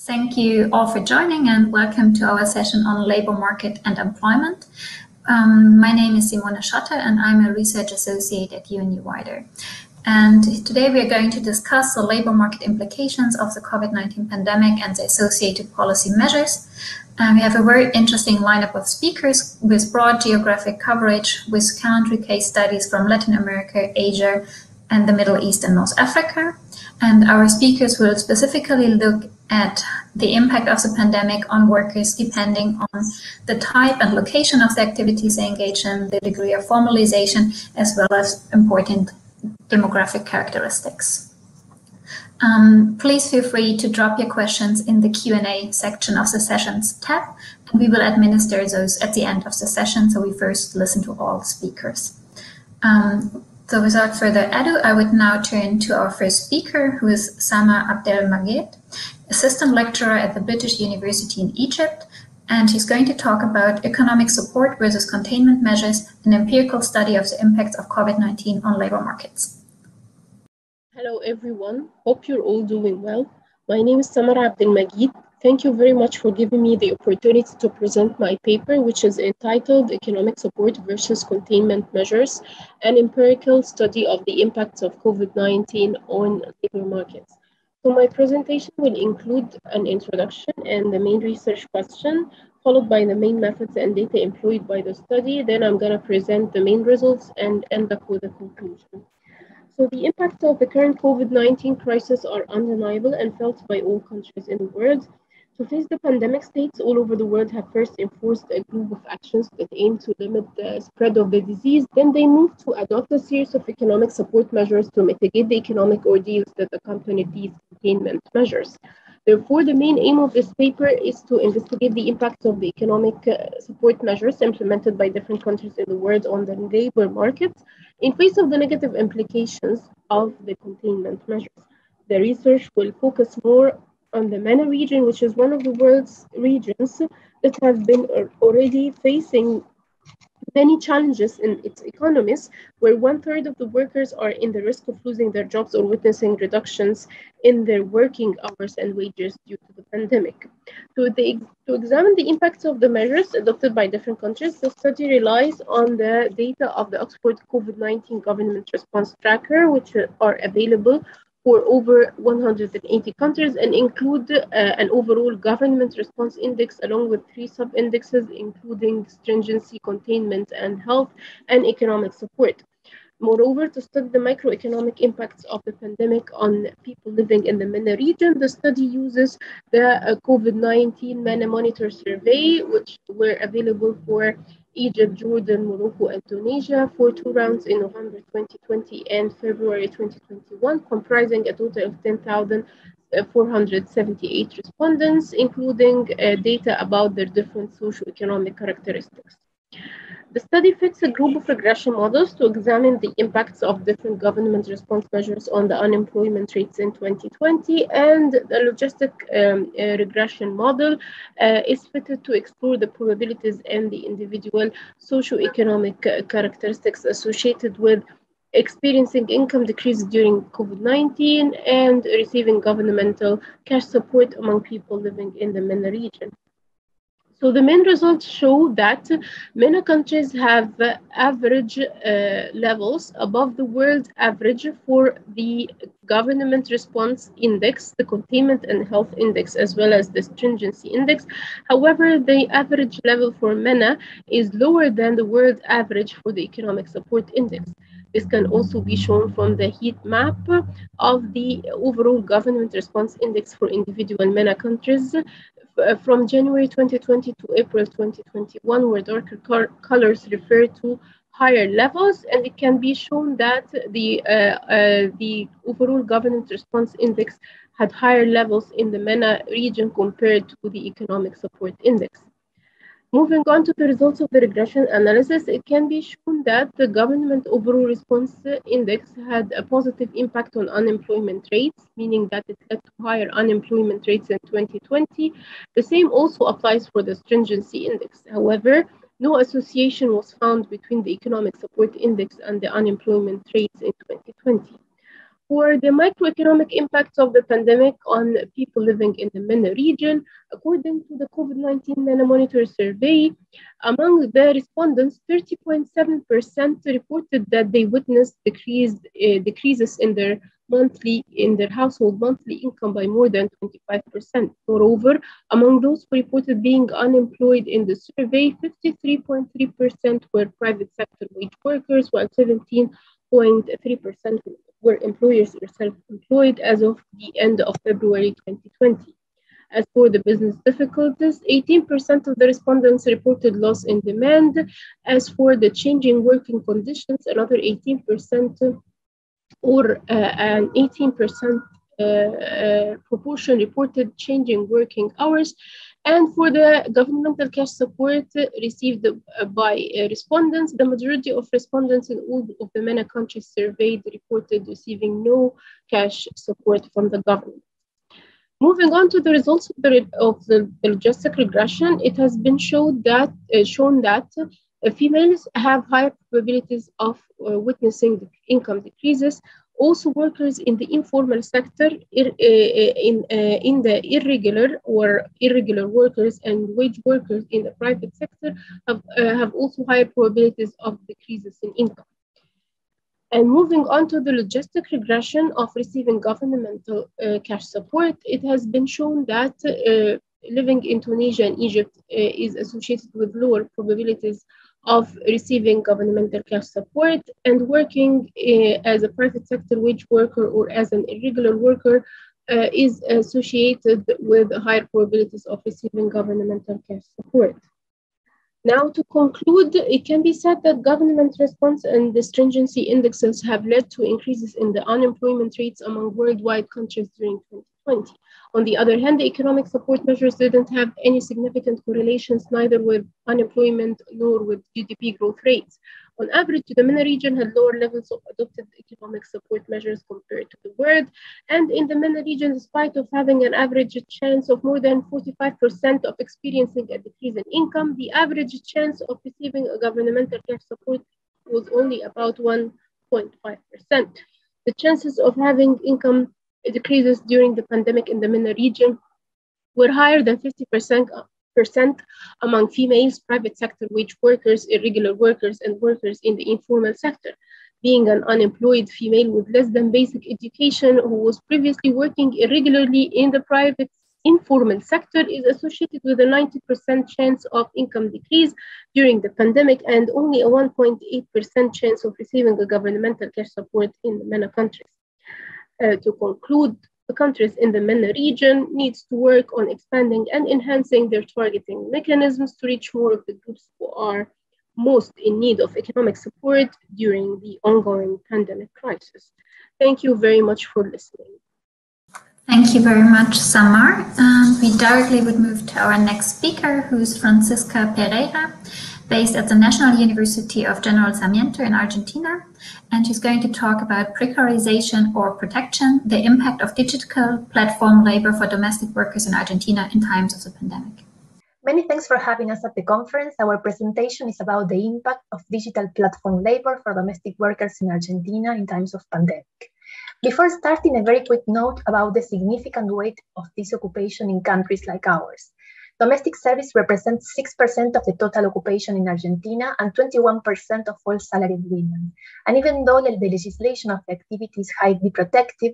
Thank you all for joining and welcome to our session on labor market and employment. Um, my name is Simone Schotte and I'm a research associate at UNU Wider. And today we are going to discuss the labor market implications of the COVID-19 pandemic and the associated policy measures. And we have a very interesting lineup of speakers with broad geographic coverage with country case studies from Latin America, Asia, and the Middle East and North Africa. And our speakers will specifically look at the impact of the pandemic on workers depending on the type and location of the activities they engage in, the degree of formalization, as well as important demographic characteristics. Um, please feel free to drop your questions in the Q&A section of the sessions tab, and we will administer those at the end of the session, so we first listen to all speakers. Um, so without further ado, I would now turn to our first speaker, who is Samar Abdelmageed, assistant lecturer at the British University in Egypt, and he's going to talk about economic support versus containment measures, an empirical study of the impacts of COVID-19 on labor markets. Hello, everyone. Hope you're all doing well. My name is Samar Abdelmageed. Thank you very much for giving me the opportunity to present my paper, which is entitled Economic Support versus Containment Measures, an empirical study of the impacts of COVID-19 on labor markets. So my presentation will include an introduction and the main research question, followed by the main methods and data employed by the study. Then I'm going to present the main results and end up with a conclusion. So the impacts of the current COVID-19 crisis are undeniable and felt by all countries in the world. To face the pandemic, states all over the world have first enforced a group of actions that aim to limit the spread of the disease. Then they moved to adopt a series of economic support measures to mitigate the economic ordeals that accompanied these containment measures. Therefore, the main aim of this paper is to investigate the impacts of the economic uh, support measures implemented by different countries in the world on the labor market in face of the negative implications of the containment measures. The research will focus more on the MENA region, which is one of the world's regions that have been already facing many challenges in its economies, where one third of the workers are in the risk of losing their jobs or witnessing reductions in their working hours and wages due to the pandemic. To, the, to examine the impacts of the measures adopted by different countries, the study relies on the data of the Oxford COVID-19 Government Response Tracker, which uh, are available for over 180 countries and include uh, an overall government response index along with three sub-indexes including stringency, containment, and health and economic support. Moreover, to study the microeconomic impacts of the pandemic on people living in the MENA region, the study uses the uh, COVID-19 MENA Monitor Survey, which were available for Egypt, Jordan, Morocco, and Tunisia for two rounds in November 2020 and February 2021, comprising a total of 10,478 respondents, including uh, data about their different socioeconomic characteristics. The study fits a group of regression models to examine the impacts of different government response measures on the unemployment rates in 2020, and the logistic um, uh, regression model uh, is fitted to explore the probabilities and the individual socioeconomic uh, characteristics associated with experiencing income decrease during COVID-19 and receiving governmental cash support among people living in the MENA region. So the main results show that many countries have uh, average uh, levels above the world average for the government response index, the containment and health index, as well as the stringency index. However, the average level for MENA is lower than the world average for the economic support index. This can also be shown from the heat map of the overall government response index for individual MENA countries from January 2020 to April 2021, where darker colors refer to higher levels, and it can be shown that the, uh, uh, the overall governance response index had higher levels in the MENA region compared to the economic support index. Moving on to the results of the regression analysis, it can be shown that the government overall response index had a positive impact on unemployment rates, meaning that it led to higher unemployment rates in 2020. The same also applies for the stringency index. However, No association was found between the economic support index and the unemployment rates in 2020. For the microeconomic impacts of the pandemic on people living in the MENA region, according to the COVID-19 MENA Monitor survey, among the respondents, 30.7% reported that they witnessed decreased, uh, decreases in their monthly in their household monthly income by more than 25%. Moreover, among those who reported being unemployed in the survey, 53.3% were private sector wage workers, while 17.3% were employers or self-employed as of the end of February 2020. As for the business difficulties, 18% of the respondents reported loss in demand. As for the changing working conditions, another 18% or uh, an 18% uh, uh, proportion reported changing working hours. And for the governmental cash support received by respondents, the majority of respondents in all of the MENA countries surveyed reported receiving no cash support from the government. Moving on to the results of the, of the logistic regression, it has been shown that, uh, shown that uh, females have higher probabilities of uh, witnessing income decreases. Also, workers in the informal sector, uh, in, uh, in the irregular or irregular workers and wage workers in the private sector have, uh, have also higher probabilities of decreases in income. And moving on to the logistic regression of receiving governmental uh, cash support, it has been shown that uh, living in Tunisia and Egypt uh, is associated with lower probabilities of receiving governmental cash support and working uh, as a private sector wage worker or as an irregular worker uh, is associated with higher probabilities of receiving governmental cash support. Now, to conclude, it can be said that government response and the stringency indexes have led to increases in the unemployment rates among worldwide countries during 2020. On the other hand, the economic support measures didn't have any significant correlations neither with unemployment nor with GDP growth rates. On average, the MENA region had lower levels of adopted economic support measures compared to the world. And in the MENA region, despite of having an average chance of more than 45% of experiencing a decrease in income, the average chance of receiving a governmental cash support was only about 1.5%. The chances of having income decreases during the pandemic in the MENA region were higher than 50% among females, private sector wage workers, irregular workers, and workers in the informal sector. Being an unemployed female with less than basic education who was previously working irregularly in the private informal sector is associated with a 90% chance of income decrease during the pandemic and only a 1.8% chance of receiving a governmental cash support in the MENA countries. Uh, to conclude, the countries in the MENA region needs to work on expanding and enhancing their targeting mechanisms to reach more of the groups who are most in need of economic support during the ongoing pandemic crisis. Thank you very much for listening. Thank you very much, Samar. Um, we directly would move to our next speaker, who's Francisca Pereyra based at the National University of General Sarmiento in Argentina. And she's going to talk about precarization or protection, the impact of digital platform labor for domestic workers in Argentina in times of the pandemic. Many thanks for having us at the conference. Our presentation is about the impact of digital platform labor for domestic workers in Argentina in times of pandemic. Before starting, a very quick note about the significant weight of this occupation in countries like ours. Domestic service represents 6% of the total occupation in Argentina and 21% of all salaried women. And even though the legislation of the activity is highly protective,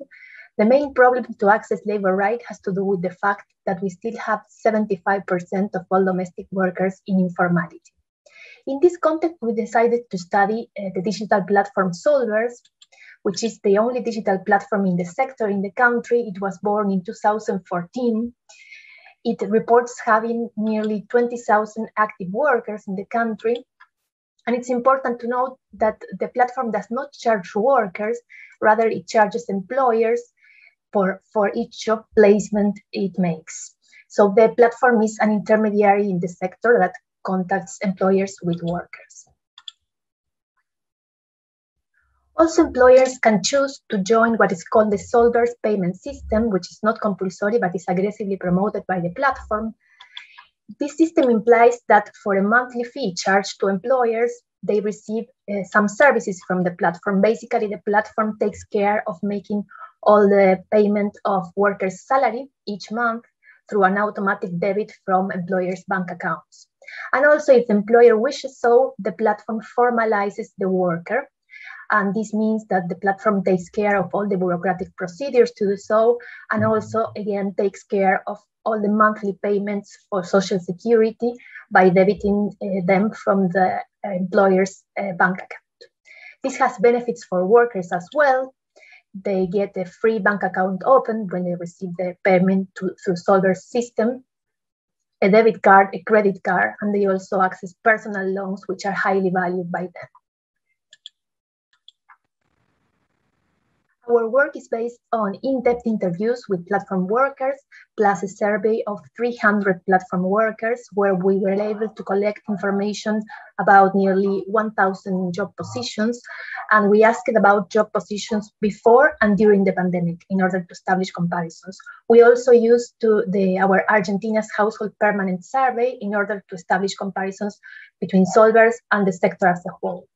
the main problem to access labor right has to do with the fact that we still have 75% of all domestic workers in informality. In this context, we decided to study uh, the digital platform Zolvers, which is the only digital platform in the sector in the country. It was born in 2014 it reports having nearly 20,000 active workers in the country. And it's important to note that the platform does not charge workers, rather it charges employers for, for each job placement it makes. So the platform is an intermediary in the sector that contacts employers with workers. Also, employers can choose to join what is called the Zolvers payment system, which is not compulsory but is aggressively promoted by the platform. this system implies that for a monthly fee charged to employers, they receive uh, some services from the platform. Basically, the platform takes care of making all the payment of workers' salary each month through an automatic debit from employers' bank accounts. And also, if the employer wishes so, the platform formalizes the worker. And this means that the platform takes care of all the bureaucratic procedures to do so, and also, again, takes care of all the monthly payments for Social Security by debiting uh, them from the uh, employer's uh, bank account. This has benefits for workers as well. They get a free bank account open when they receive the payment to, through Zolver's system, a debit card, a credit card, and they also access personal loans, which are highly valued by them. Our work is based on in-depth interviews with platform workers, plus a survey of 300 platform workers, where we were able to collect information about nearly 1,000 job positions. And we asked about job positions before and during the pandemic in order to establish comparisons. We also used to the, our Argentina's household permanent survey in order to establish comparisons between Zolvers and the sector as a whole.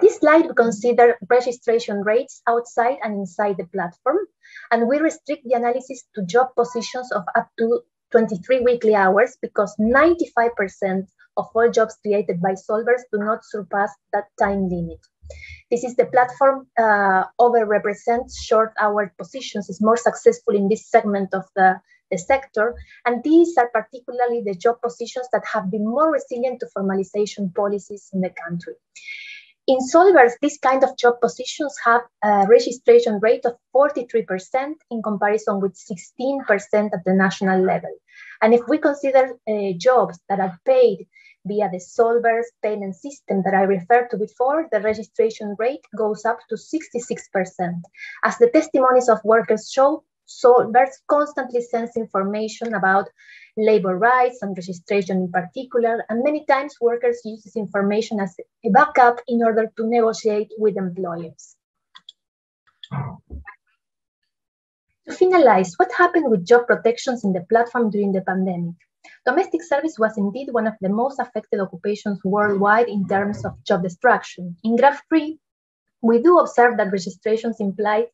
This slide, we consider registration rates outside and inside the platform, and we restrict the analysis to job positions of up to 23 weekly hours because 95% of all jobs created by Zolvers do not surpass that time limit. This is the platform uh, overrepresents short hour positions, is more successful in this segment of the, the sector. And these are particularly the job positions that have been more resilient to formalization policies in the country. In Zolvers, this kind of job positions have a registration rate of 43% in comparison with 16% at the national level. And if we consider uh, jobs that are paid via the Zolvers payment system that I referred to before, the registration rate goes up to 66%. As the testimonies of workers show, Zolvers constantly sends information about labor rights and registration in particular, and many times workers use this information as a backup in order to negotiate with employers. To finalize, what happened with job protections in the platform during the pandemic? Domestic service was indeed one of the most affected occupations worldwide in terms of job destruction. In graph three, we do observe that registrations implied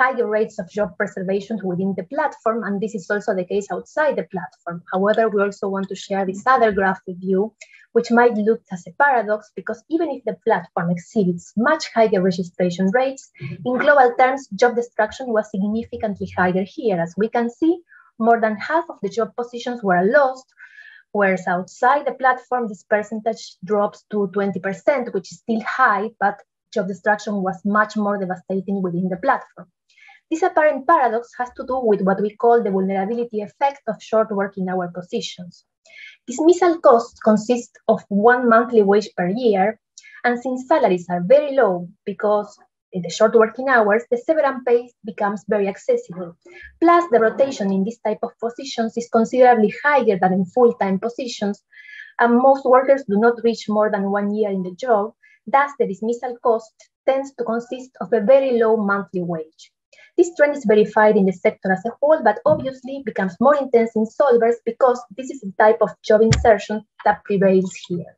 higher rates of job preservation within the platform, and this is also the case outside the platform. However, we also want to share this other graph with you, which might look as a paradox because even if the platform exhibits much higher registration rates, in global terms, job destruction was significantly higher here. As we can see, more than half of the job positions were lost, whereas outside the platform, this percentage drops to 20%, which is still high, but job destruction was much more devastating within the platform. This apparent paradox has to do with what we call the vulnerability effect of short working hour positions. Dismissal costs consist of one monthly wage per year, and since salaries are very low because in the short working hours, the severance pay becomes very accessible. Plus, the rotation in this type of positions is considerably higher than in full-time positions, and most workers do not reach more than one year in the job. Thus, the dismissal cost tends to consist of a very low monthly wage. This trend is verified in the sector as a whole, but obviously becomes more intense in Zolvers because this is the type of job insertion that prevails here.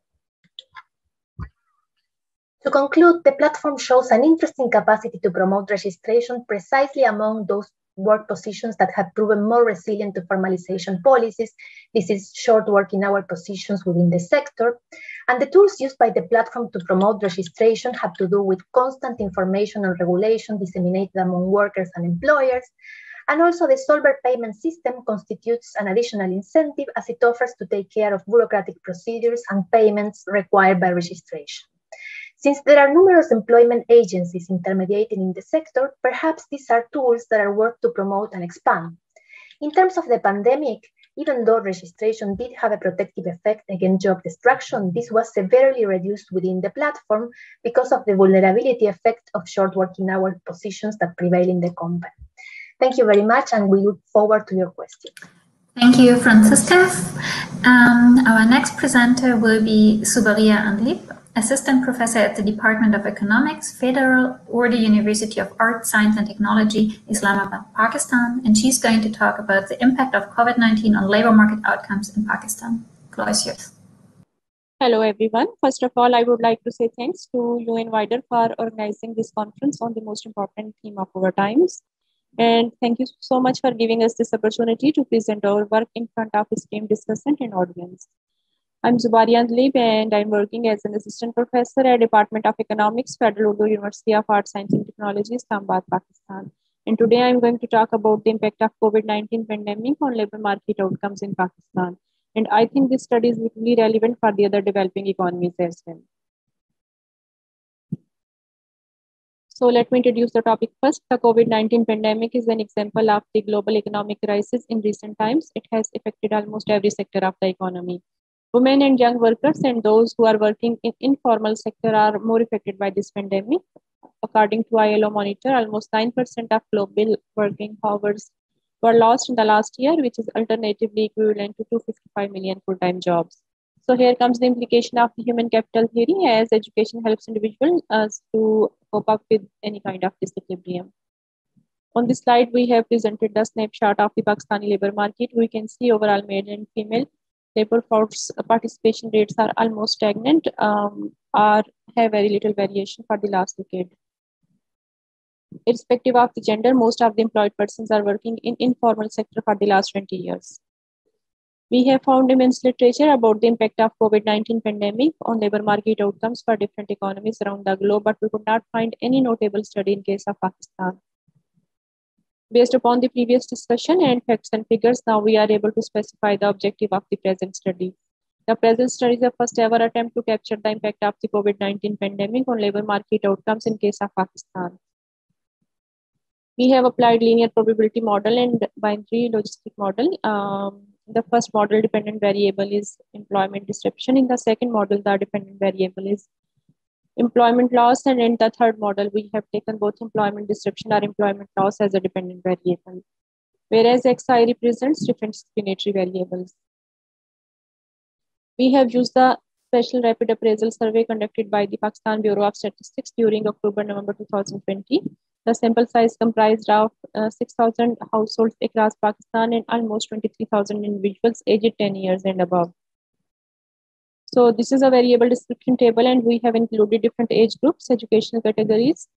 To conclude, the platform shows an interesting capacity to promote registration precisely among those work positions that have proven more resilient to formalization policies. This is short working hour positions within the sector. And the tools used by the platform to promote registration have to do with constant information and regulation disseminated among workers and employers. And also the Zolver payment system constitutes an additional incentive as it offers to take care of bureaucratic procedures and payments required by registration. Since there are numerous employment agencies intermediating in the sector, perhaps these are tools that are worth to promote and expand. In terms of the pandemic, even though registration did have a protective effect against job destruction, this was severely reduced within the platform because of the vulnerability effect of short working hour positions that prevail in the company. Thank you very much, and we look forward to your questions. Thank you, Francisca. Um, our next presenter will be Zubaria Andlib. Assistant professor at the Department of Economics, Federal Urdu University of Art, Science and Technology, Islamabad, Pakistan, and she's going to talk about the impact of COVID-19 on labor market outcomes in Pakistan. Is yours. Hello, everyone. First of all, I would like to say thanks to UN Wider for organizing this conference on the most important theme of our times. And thank you so much for giving us this opportunity to present our work in front of esteemed discussant and audience. I'm Zubari and I'm working as an assistant professor at Department of Economics, Federal Urdu University of Arts, Science and Technology, Islamabad, Pakistan. And today I'm going to talk about the impact of COVID-19 pandemic on labor market outcomes in Pakistan. And I think this study is really relevant for the other developing economies as well. So let me introduce the topic first. The COVID-19 pandemic is an example of the global economic crisis in recent times. It has affected almost every sector of the economy. Women and young workers and those who are working in informal sector are more affected by this pandemic. According to ILO monitor, almost 9% of global working hours were lost in the last year, which is alternatively equivalent to 255 million full-time jobs. So here comes the implication of the human capital theory as education helps individuals uh, to cope up with any kind of disequilibrium. On this slide, we have presented the snapshot of the Pakistani labor market. We can see overall male and female labor force participation rates are almost stagnant um, or have very little variation for the last decade irrespective of the gender, most of the employed persons are working in informal sector for the last 20 years. We have found immense literature about the impact of COVID-19 pandemic on labor market outcomes for different economies around the globe, but we could not find any notable study in case of Pakistan. Based upon the previous discussion and facts and figures, now we are able to specify the objective of the present study. The present study is the first ever attempt to capture the impact of the COVID-19 pandemic on labor market outcomes in case of Pakistan. We have applied linear probability model and binary logistic model. Um, the first model dependent variable is employment disruption. In the second model, the dependent variable is employment loss. And in the third model, we have taken both employment disruption or employment loss as a dependent variable. Whereas XI represents different discriminatory variables. We have used the special rapid appraisal survey conducted by the Pakistan Bureau of Statistics during October-November 2020 the sample size comprised of uh, 6,000 households across Pakistan and almost 23,000 individuals aged 10 years and above. So this is a variable description table and we have included different age groups, educational categories,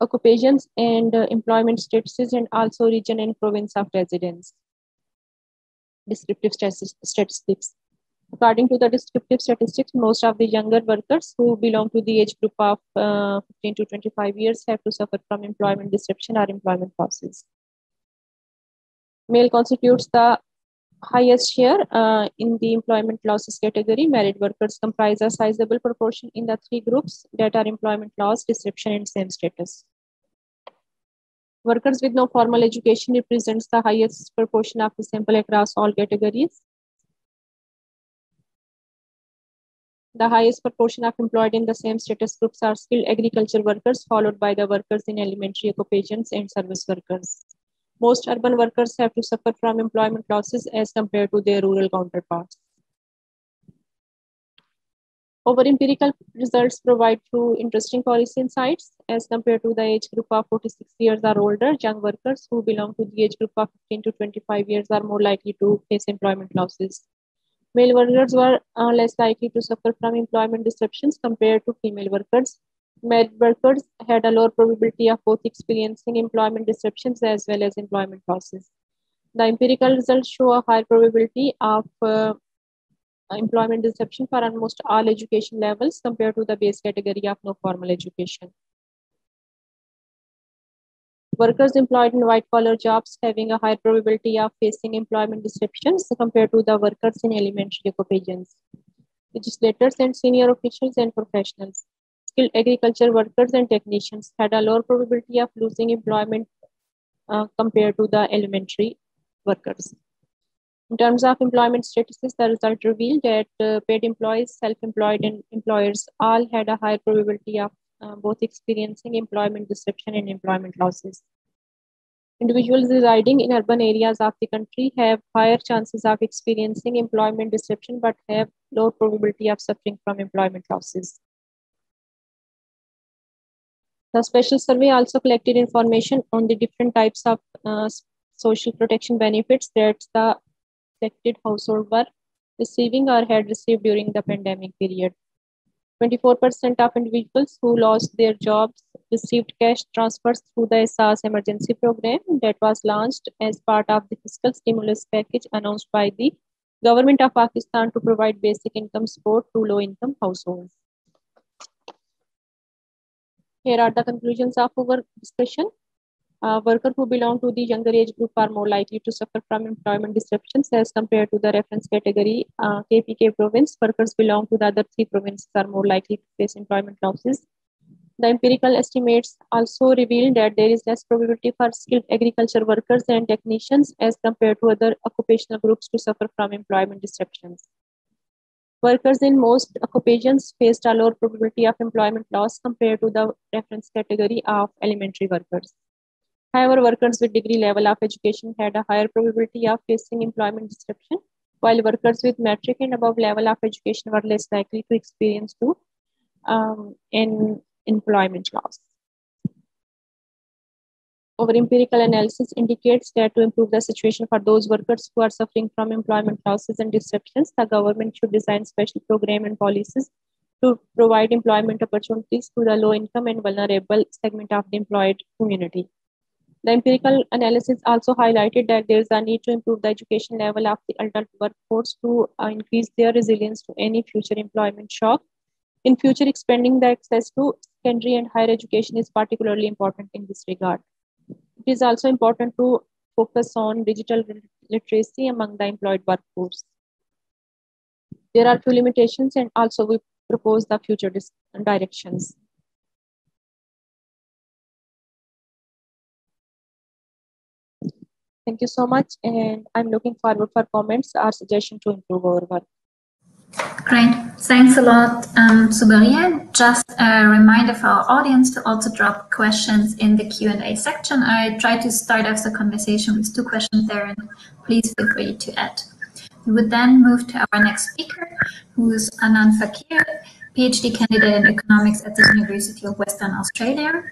occupations and uh, employment statuses and also region and province of residence. Descriptive statistics. According to the descriptive statistics, most of the younger workers who belong to the age group of uh, 15 to 25 years have to suffer from employment disruption or employment losses. Male constitutes the highest share uh, in the employment losses category. Married workers comprise a sizable proportion in the three groups that are employment loss, disruption, and same status. Workers with no formal education represents the highest proportion of the sample across all categories. The highest proportion of employed in the same status groups are skilled agriculture workers, followed by the workers in elementary occupations and service workers. Most urban workers have to suffer from employment losses as compared to their rural counterparts. Our empirical results provide two interesting policy insights as compared to the age group of 46 years or older, young workers who belong to the age group of 15 to 25 years are more likely to face employment losses. Male workers were uh, less likely to suffer from employment disruptions compared to female workers. Male workers had a lower probability of both experiencing employment disruptions as well as employment losses. The empirical results show a higher probability of uh, employment disruption for almost all education levels compared to the base category of no formal education workers employed in white collar jobs having a higher probability of facing employment disruptions compared to the workers in elementary occupations. Legislators and senior officials and professionals, skilled agriculture workers and technicians had a lower probability of losing employment uh, compared to the elementary workers. In terms of employment statuses, the result revealed that uh, paid employees, self-employed, and employers all had a higher probability of uh, both experiencing employment disruption and employment losses. Individuals residing in urban areas of the country have higher chances of experiencing employment disruption but have low probability of suffering from employment losses. The special survey also collected information on the different types of uh, social protection benefits that the affected household were receiving or had received during the pandemic period. 24% of individuals who lost their jobs received cash transfers through the Ehsaas emergency program that was launched as part of the fiscal stimulus package announced by the government of Pakistan to provide basic income support to low-income households. Here are the conclusions of our discussion. Uh, workers who belong to the younger age group are more likely to suffer from employment disruptions as compared to the reference category uh, KPK province. Workers belong to the other three provinces are more likely to face employment losses. The empirical estimates also reveal that there is less probability for skilled agriculture workers and technicians as compared to other occupational groups to suffer from employment disruptions. Workers in most occupations faced a lower probability of employment loss compared to the reference category of elementary workers. However, workers with degree level of education had a higher probability of facing employment disruption, while workers with matric and above level of education were less likely to experience to um, in employment loss. Our empirical analysis indicates that to improve the situation for those workers who are suffering from employment losses and disruptions, the government should design special program and policies to provide employment opportunities to the low income and vulnerable segment of the employed community. The empirical analysis also highlighted that there is a need to improve the education level of the adult workforce to uh, increase their resilience to any future employment shock. In future, expanding the access to secondary and higher education is particularly important in this regard. Is also important to focus on digital literacy among the employed workforce. There are few limitations and also we propose the future directions. Thank you so much. And I'm looking forward for comments or suggestion to improve our work. Great. Thanks a lot, um, Zubaria. Just a reminder for our audience to also drop questions in the Q&A section. I try to start off the conversation with two questions there, and please feel free to add. We would then move to our next speaker, who is Adnan Fakir, PhD candidate in economics at the University of Western Australia.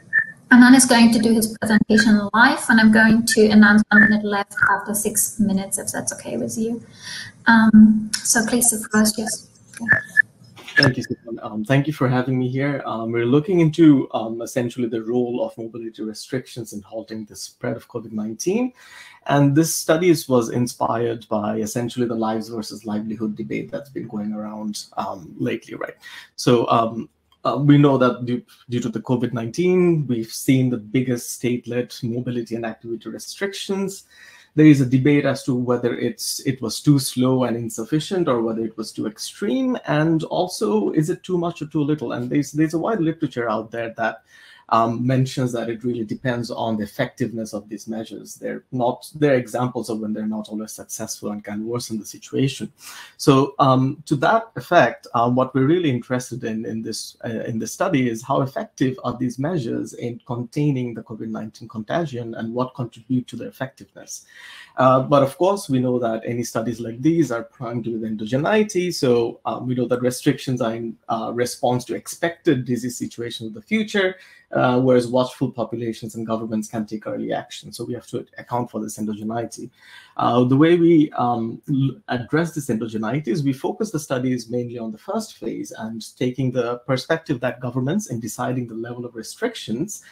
Adnan is going to do his presentation live, and I'm going to announce one minute left after six minutes, if that's okay with you. Um, so please, is yours. Thank you. Um, thank you for having me here. Um, we're looking into um, essentially the role of mobility restrictions in halting the spread of COVID-19. And this study was inspired by essentially the lives versus livelihood debate that's been going around um, lately, right? So um, uh, we know that due, due to the COVID-19, we've seen the biggest state-led mobility and activity restrictions. There is a debate as to whether it's it was too slow and insufficient or whether it was too extreme. And also, is it too much or too little? And there's, there's a wide literature out there that um, mentions that it really depends on the effectiveness of these measures. They're not they're examples of when they're not always successful and can worsen the situation. So um, to that effect, uh, what we're really interested in in this uh, in the study is how effective are these measures in containing the COVID-19 contagion and what contribute to their effectiveness. Uh, but of course, we know that any studies like these are primed with endogeneity. So um, we know that restrictions are in uh, response to expected disease situations in the future uh, whereas watchful populations and governments can take early action. So we have to account for this endogeneity. Uh, the way we um, address this endogeneity is we focus the studies mainly on the first phase and taking the perspective that governments in deciding the level of restrictions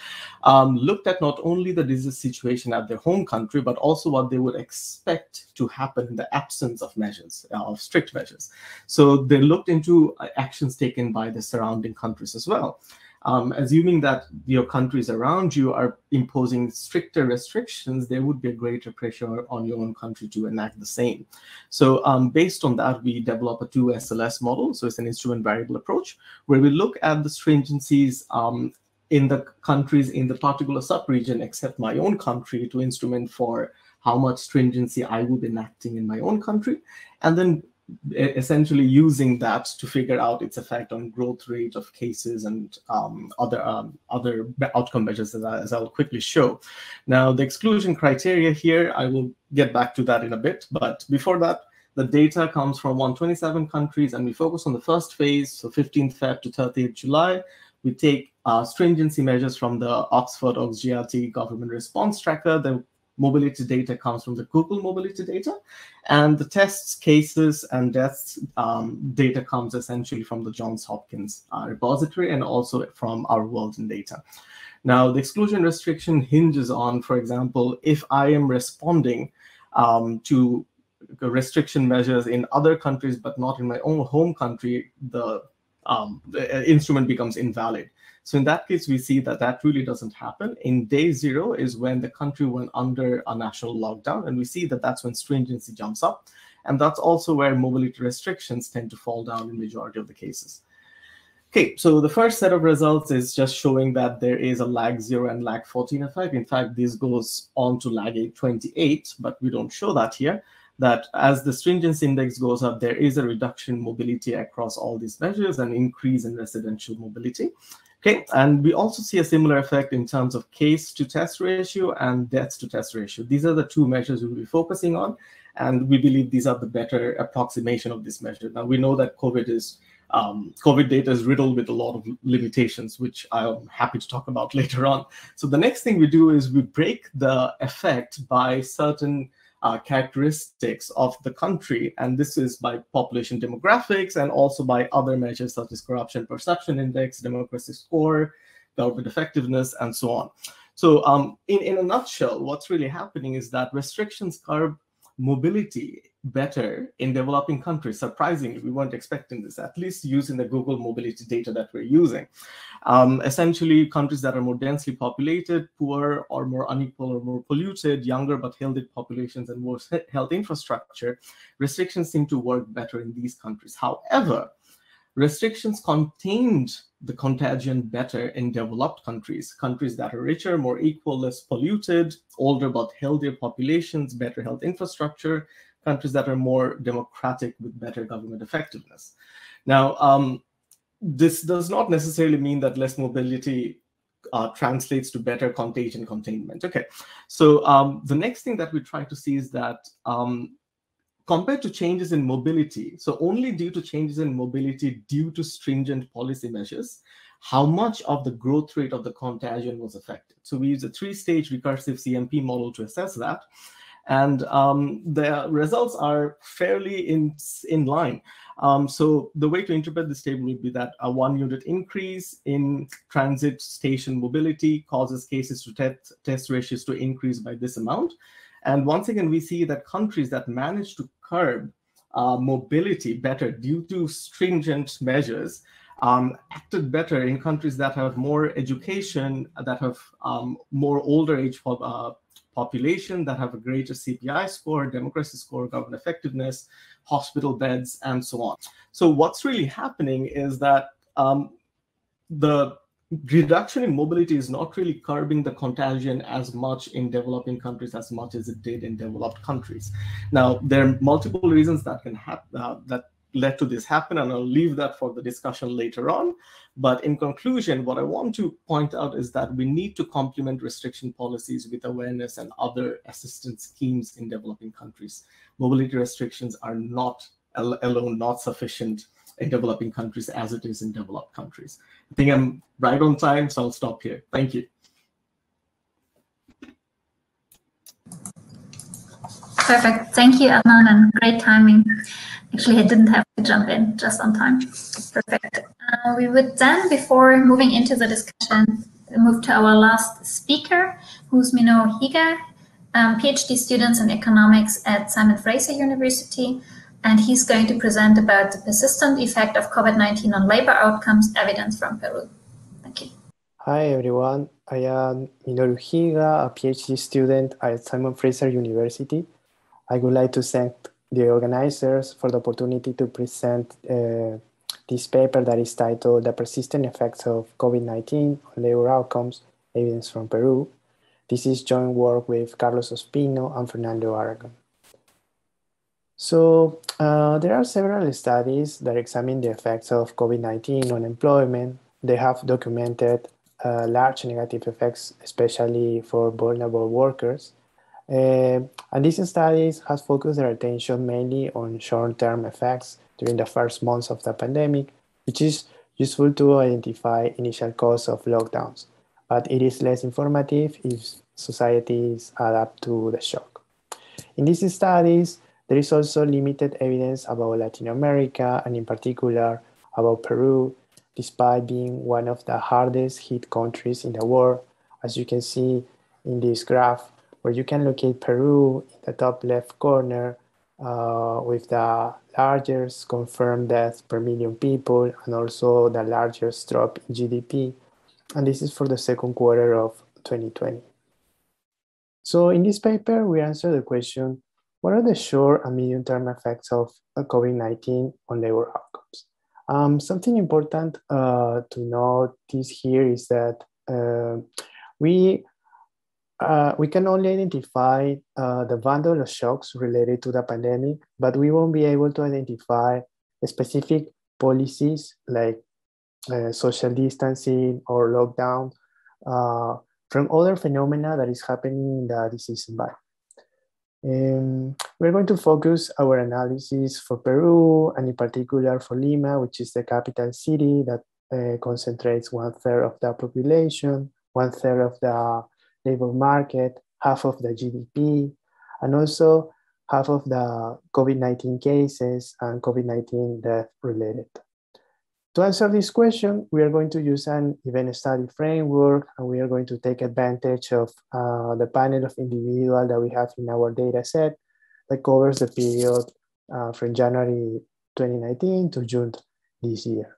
um, looked at not only the disease situation at their home country, but also what they would expect to happen in the absence of measures, uh, of strict measures. So they looked into uh, actions taken by the surrounding countries as well um, assuming that your countries around you are imposing stricter restrictions, there would be a greater pressure on your own country to enact the same. So um, based on that, we develop a 2SLS model. So it's an instrument variable approach where we look at the stringencies um, in the countries in the particular subregion, except my own country, to instrument for how much stringency I would be enacting in my own country. And then essentially using that to figure out its effect on growth rate of cases and um, other um, other outcome measures as, I, as I'll quickly show. Now, the exclusion criteria here, I will get back to that in a bit. But before that, the data comes from 127 countries, and we focus on the first phase, so 15th Feb to 30th July. We take uh, stringency measures from the Oxford OxCGRT government response tracker. The mobility data comes from the Google mobility data. And the tests, cases, and deaths um, data comes essentially from the Johns Hopkins uh, repository and also from our World in Data. Now, the exclusion restriction hinges on, for example, if I am responding um, to restriction measures in other countries, but not in my own home country, the, um, the instrument becomes invalid. So in that case, we see that that really doesn't happen. In day zero is when the country went under a national lockdown, and we see that that's when stringency jumps up. And that's also where mobility restrictions tend to fall down in majority of the cases. Okay, so the first set of results is just showing that there is a lag 0 and lag 14 effect. In fact, this goes on to lag 28, but we don't show that here, that as the stringency index goes up, there is a reduction in mobility across all these measures and increase in residential mobility. Okay, and we also see a similar effect in terms of case to test ratio and deaths to test ratio. These are the two measures we'll be focusing on, and we believe these are the better approximation of this measure. Now we know that COVID is um, COVID data is riddled with a lot of limitations, which I'm happy to talk about later on. So the next thing we do is we break the effect by certain uh, characteristics of the country. And this is by population demographics and also by other measures such as corruption perception index, democracy score, government effectiveness, and so on. So um, in, in a nutshell, what's really happening is that restrictions curb mobility better in developing countries. Surprisingly, we weren't expecting this, at least using the Google mobility data that we're using. Um, essentially, countries that are more densely populated, poor or more unequal or more polluted, younger but healthy populations and worse health infrastructure, restrictions seem to work better in these countries. However, restrictions contained the contagion better in developed countries, countries that are richer, more equal, less polluted, older but healthier populations, better health infrastructure, countries that are more democratic with better government effectiveness. Now, um, this does not necessarily mean that less mobility uh, translates to better contagion containment. Okay, so um, the next thing that we try to see is that um, compared to changes in mobility, so only due to changes in mobility due to stringent policy measures, how much of the growth rate of the contagion was affected. So we use a three-stage recursive CMP model to assess that. And um, the results are fairly in, in line. Um, so the way to interpret this table would be that a one unit increase in transit station mobility causes cases to test, test ratios to increase by this amount. And once again, we see that countries that manage to curb uh, mobility better due to stringent measures um, acted better in countries that have more education, that have um, more older age uh, population that have a greater CPI score, democracy score, government effectiveness, hospital beds, and so on. So what's really happening is that um, the reduction in mobility is not really curbing the contagion as much in developing countries as much as it did in developed countries. Now, there are multiple reasons that can happen uh, that led to this happen, and I'll leave that for the discussion later on. But in conclusion, what I want to point out is that we need to complement restriction policies with awareness and other assistance schemes in developing countries. Mobility restrictions are not alone not sufficient in developing countries as it is in developed countries. I think I'm right on time, so I'll stop here. Thank you. Perfect. Thank you, Adnan, and great timing. Actually, I didn't have to jump in just on time. Perfect. Uh, we would then, before moving into the discussion, move to our last speaker, who's Minoru Higa, um, PhD student in economics at Simon Fraser University, and he's going to present about the persistent effect of COVID-19 on labor outcomes, evidence from Peru. Thank you. Hi, everyone. I am Minoru Higa, a PhD student at Simon Fraser University. I would like to thank the organizers for the opportunity to present uh, this paper that is titled The Persistent Effects of COVID-19 on Labor Outcomes, Evidence from Peru. This is joint work with Carlos Ospino and Fernando Aragon. So uh, there are several studies that examine the effects of COVID-19 on employment. They have documented uh, large negative effects, especially for vulnerable workers. Uh, and these studies have focused their attention mainly on short-term effects during the first months of the pandemic, which is useful to identify initial cause of lockdowns, but it is less informative if societies adapt to the shock. In these studies, there is also limited evidence about Latin America and in particular about Peru, despite being one of the hardest hit countries in the world, as you can see in this graph, where you can locate Peru in the top left corner uh, with the largest confirmed deaths per million people and also the largest drop in GDP. And this is for the second quarter of 2020. So in this paper, we answer the question, what are the short and medium term effects of COVID-19 on labor outcomes? Um, something important uh, to notice here is that uh, we uh, we can only identify uh, the bundle of shocks related to the pandemic, but we won't be able to identify specific policies like uh, social distancing or lockdown uh, from other phenomena that is happening in the disease environment. Um, we're going to focus our analysis for Peru and in particular for Lima, which is the capital city that uh, concentrates one third of the population, one third of the labor market, half of the GDP, and also half of the COVID-19 cases and COVID-19 death related. To answer this question, we are going to use an event study framework and we are going to take advantage of uh, the panel of individuals that we have in our data set that covers the period uh, from January 2019 to June this year.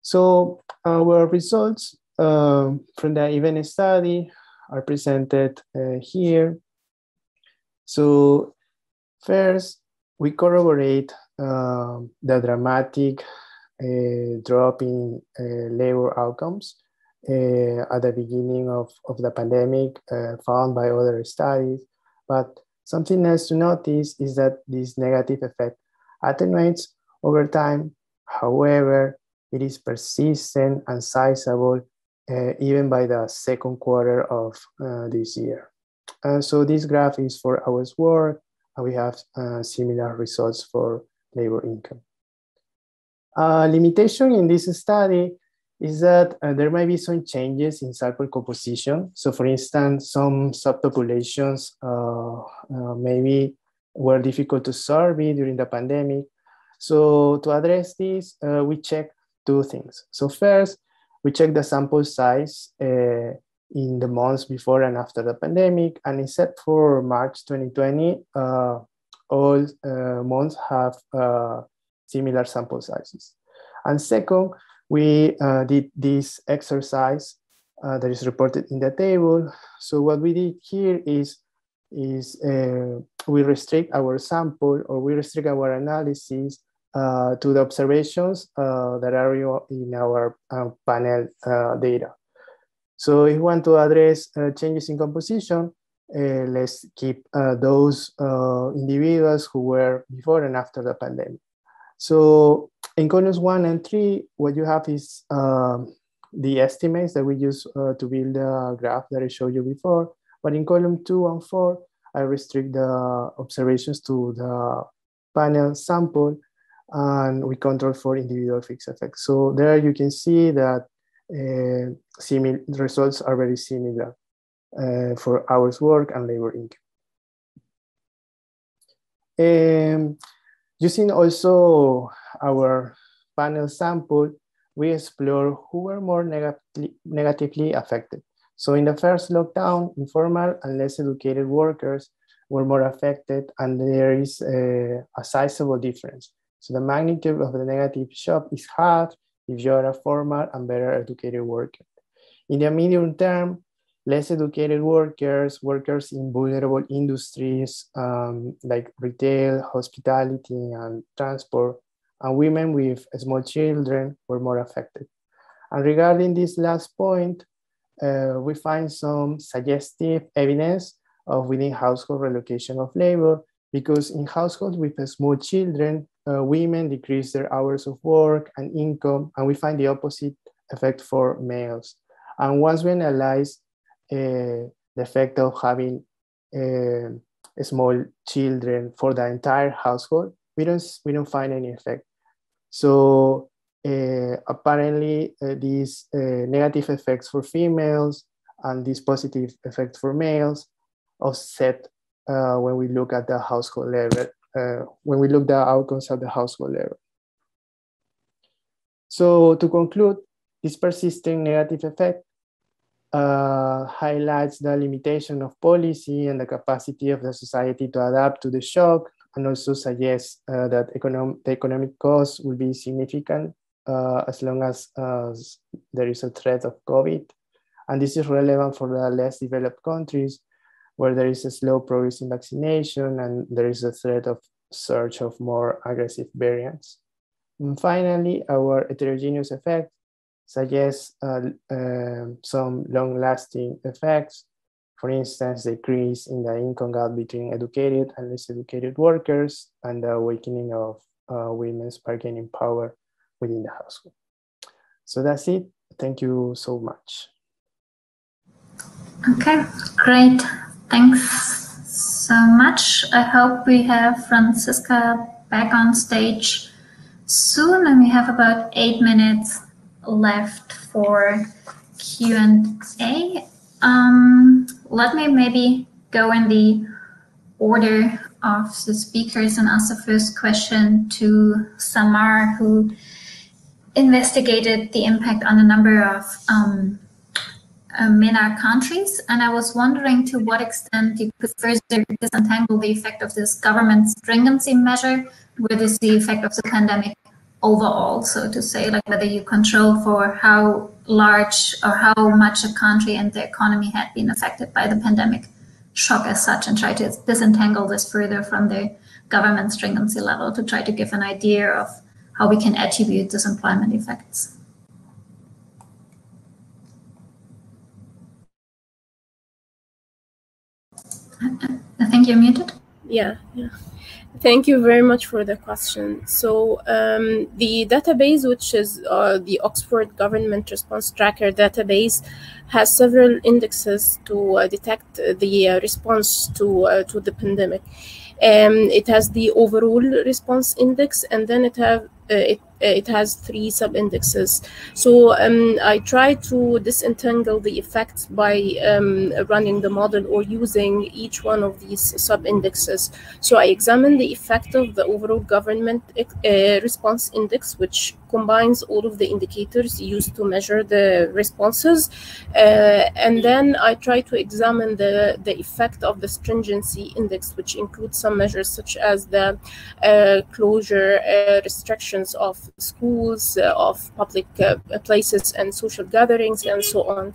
So our results um, from the event study are presented uh, here. So first, we corroborate uh, the dramatic uh, drop in uh, labor outcomes uh, at the beginning of, of the pandemic uh, found by other studies. But something else to notice is that this negative effect attenuates over time. However, it is persistent and sizable uh, even by the second quarter of uh, this year. Uh, so this graph is for hours work, and we have similar results for labor income. A limitation in this study is that uh, there might be some changes in sample composition. So for instance, some subpopulations uh, uh, maybe were difficult to survey during the pandemic. So to address this, we check two things. So first, we check the sample size uh, in the months before and after the pandemic. And except for March 2020, uh, all uh, months have uh, similar sample sizes. And second, we uh, did this exercise uh, that is reported in the table. So what we did here is, is we restrict our sample or we restrict our analysis uh, to the observations uh, that are in our uh, panel data. So if we want to address changes in composition, let's keep those individuals who were before and after the pandemic. So in columns one and three, what you have is um, the estimates that we use uh, to build the graph that I showed you before. But in column two and four, I restrict the observations to the panel sample and we control for individual fixed effects. So there you can see that uh, similar results are very similar uh, for hours work and labor income. Um, using also our panel sample, we explore who were more negatively, negatively affected. So in the first lockdown, informal and less educated workers were more affected and there is a, a sizable difference. So the magnitude of the negative shock is half if you're a formal and better educated worker. In the medium term, less educated workers, workers in vulnerable industries um, like retail, hospitality, and transport, and women with small children were more affected. And regarding this last point, uh, we find some suggestive evidence of within household relocation of labor because in households with small children, uh, women decrease their hours of work and income, and we find the opposite effect for males. And once we analyze uh, the effect of having uh, small children for the entire household, we don't, we don't find any effect. So uh, apparently uh, these uh, negative effects for females and these positive effects for males offset when we look at the household level, uh, when we look at outcomes at the household level. So to conclude, this persisting negative effect uh, highlights the limitation of policy and the capacity of the society to adapt to the shock and also suggests uh, that econom the economic cost will be significant uh, as long as there is a threat of COVID. And this is relevant for the less developed countries where there is a slow progress in vaccination and there is a threat of surge of more aggressive variants. And finally, our heterogeneous effect suggests uh, uh, some long-lasting effects. For instance, decrease in the income gap between educated and less educated workers and the awakening of uh, women's bargaining power within the household. So that's it. Thank you so much. Okay, great. Thanks so much. I hope we have Francisca back on stage soon and we have about eight minutes left for Q&A. Um, let me maybe go in the order of the speakers and ask the first question to Samar, who investigated the impact on a number of um, uh, MENA countries. And I was wondering to what extent you could further disentangle the effect of this government stringency measure with the effect of the pandemic overall, so to say, like whether you control for how large or how much a country and the economy had been affected by the pandemic shock as such and try to disentangle this further from the government stringency level to try to give an idea of how we can attribute disemployment effects. I think you're muted. Yeah, yeah. Thank you very much for the question. So um, the database, which is uh, the Oxford Government Response Tracker database, has several indexes to uh, detect the uh, response to uh, to the pandemic. Um, it has the overall response index, and then it have uh, it it has three sub-indexes. So um, I try to disentangle the effects by um, running the model or using each one of these sub-indexes. So I examine the effect of the overall government uh, response index, which combines all of the indicators used to measure the responses. Uh, and then I try to examine the, the effect of the stringency index, which includes some measures such as the uh, closure uh, restrictions of schools, uh, of public uh, places and social gatherings and so on.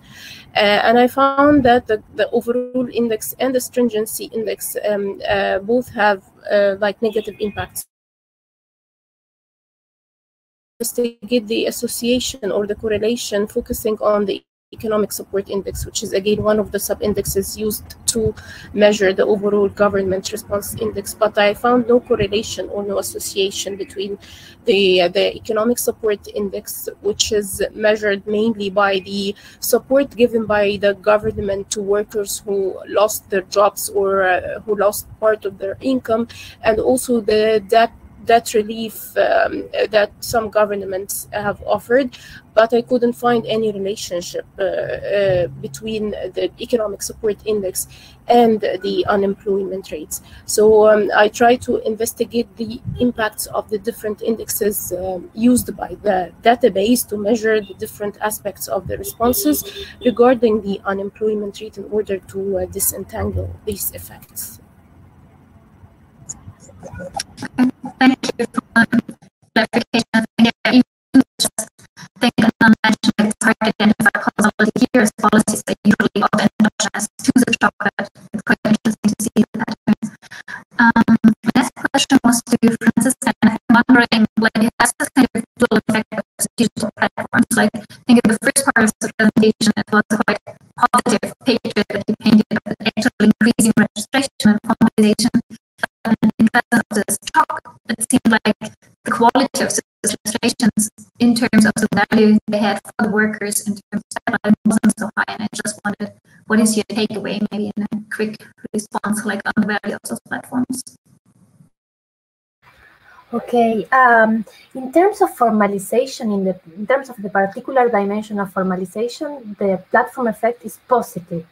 Uh, and I found that the, the, overall index and the stringency index um, both have like negative impacts investigate the association or the correlation focusing on the economic support index, which is again one of the sub-indexes used to measure the overall government response index. But I found no correlation or no association between the, uh, the economic support index, which is measured mainly by the support given by the government to workers who lost their jobs or uh, who lost part of their income, and also the debt debt relief um, that some governments have offered, but I couldn't find any relationship uh, uh, between the economic support index and the unemployment rates. So um, I try to investigate the impacts of the different indexes um, used by the database to measure the different aspects of the responses regarding the unemployment rate in order to uh, disentangle these effects. Thank you for clarification. Yeah, just think that mentioned it's hard to identify causality here as policies that usually of endogenous to the but it's quite interesting to see the. Um, next question was to Francisca, and I'm wondering, like, has this kind of dual effect of digital platforms. Like, I think in the first part of the presentation, it was quite positive picture that you painted of actually increasing registration and formalization in presence of this talk, it seemed like the quality of these legislations in terms of the value they had for the workers in terms of deadline wasn't so high. And I just wondered, what is your takeaway, maybe in a quick response, like on the value of those platforms? Okay, um, in terms of formalization, in the in terms of the particular dimension of formalization, the platform effect is positive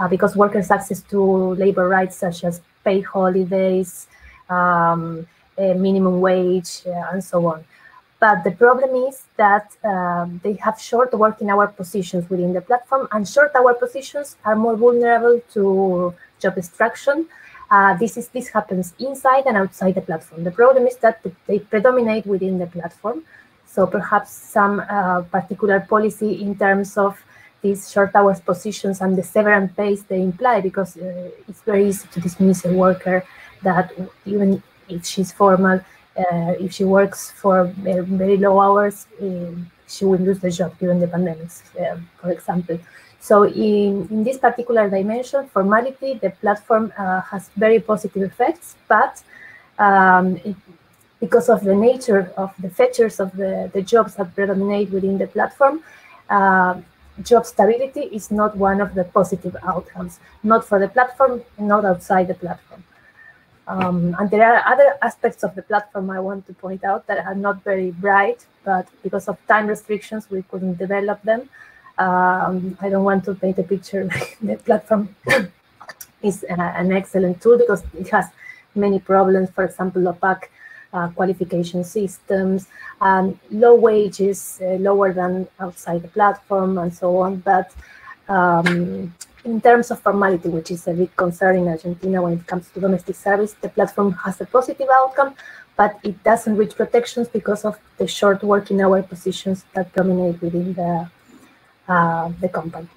uh, because workers' access to labor rights such as paid holidays, um, minimum wage, uh, and so on. But the problem is that um, they have short working hour positions within the platform, and short hour positions are more vulnerable to job extraction uh, this is this happens inside and outside the platform. The problem is that they predominate within the platform. So perhaps some uh, particular policy in terms of these short hours positions and the severance pays they imply, because uh, it's very easy to dismiss a worker that even if she's formal, uh, if she works for very, low hours, um, she will lose the job during the pandemic, uh, for example. So in, in this particular dimension, formality, the platform uh, has very positive effects, but um, it, because of the nature of the features of the, the jobs that predominate within the platform, uh, job stability is not one of the positive outcomes, not for the platform, not outside the platform. Um, and there are other aspects of the platform I want to point out that are not very bright, but because of time restrictions, we couldn't develop them. Um, I don't want to paint a picture. the platform is uh, an excellent tool because it has many problems. For example, opaque uh, qualification systems, um, low wages, uh, lower than outside the platform, and so on. But um, in terms of formality, which is a big concern in Argentina when it comes to domestic service, the platform has a positive outcome, but it doesn't reach protections because of the short working hour positions that dominate within the uh, the company.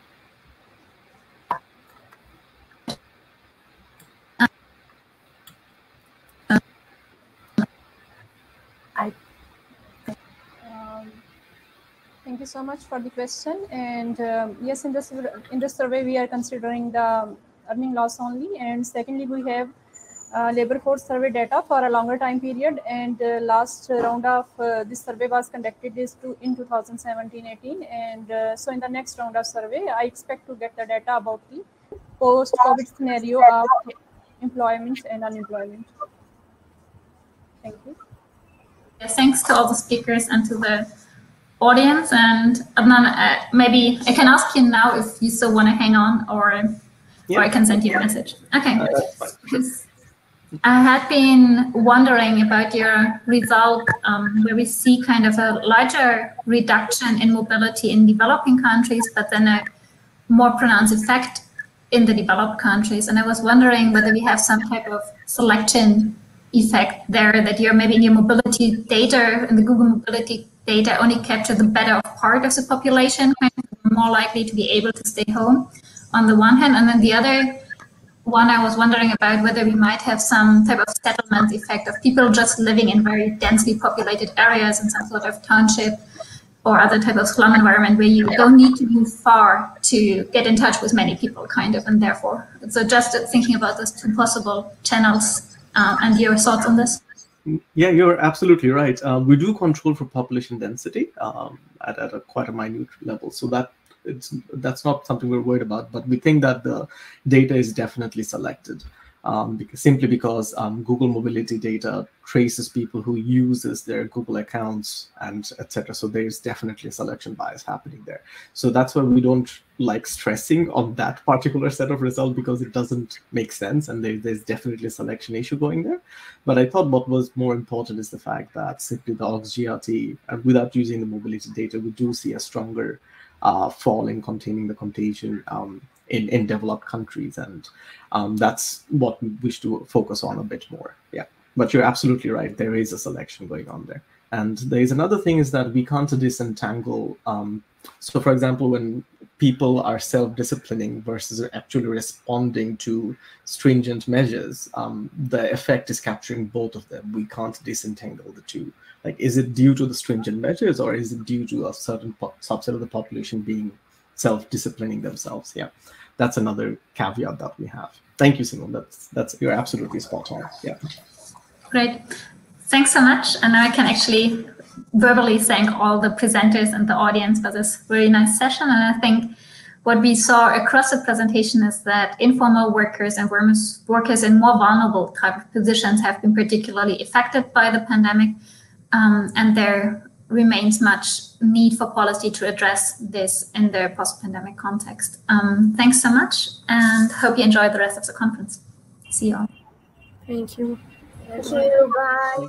You so much for the question. And um, yes, in this in this survey, we are considering the earning loss only. And secondly, we have uh, labor force survey data for a longer time period. And uh, last round of uh, this survey was conducted is to, in 2017-18. And uh, so in the next round of survey, I expect to get the data about the post-COVID scenario of employment and unemployment. Thank you. Thanks to all the speakers and to the audience. And Adnan, uh, maybe I can ask you now if you still want to hang on or, yeah. or I can send you a message. Okay. I had been wondering about your result, um, where we see kind of a larger reduction in mobility in developing countries, but then a more pronounced effect in the developed countries. And I was wondering whether we have some type of selection effect there, that you're maybe in your mobility data, in the Google mobility data, only capture the better part of the population, kind of more likely to be able to stay home on the one hand, and then the other one I was wondering about whether we might have some type of settlement effect of people just living in very densely populated areas in some sort of township or other type of slum environment where you don't need to move far to get in touch with many people, kind of, and therefore. So just thinking about those two possible channels uh, and your thoughts on this. Yeah, you're absolutely right. Uh, we do control for population density um, at, at a quite a minute level. So that it's that's not something we're worried about. But we think that the data is definitely selected. Um, simply because um, Google mobility data traces people who uses their Google accounts and etc. So there's definitely a selection bias happening there. So that's why we don't like stressing on that particular set of results because it doesn't make sense and there, there's definitely a selection issue going there. But I thought what was more important is the fact that simply the OxCGRT, and without using the mobility data, we do see a stronger uh, fall in containing the contagion um, in, in developed countries. And um, that's what we wish to focus on a bit more. Yeah, but you're absolutely right. There is a selection going on there. And there is another thing is that we can't disentangle. Um, so, for example, when people are self-disciplining versus actually responding to stringent measures, um, the effect is capturing both of them. We can't disentangle the two. Like, is it due to the stringent measures or is it due to a certain subset of the population being self-disciplining themselves. Yeah, that's another caveat that we have. Thank you, Simon. That's that's you're absolutely spot on. Yeah. Great. Thanks so much. And I can actually verbally thank all the presenters and the audience for this very nice session. And I think what we saw across the presentation is that informal workers and workers in more vulnerable type of positions have been particularly affected by the pandemic. Um, and there remains much need for policy to address this in their post-pandemic context. Um, thanks so much and hope you enjoy the rest of the conference. See you all. Thank you. Thank you. Bye.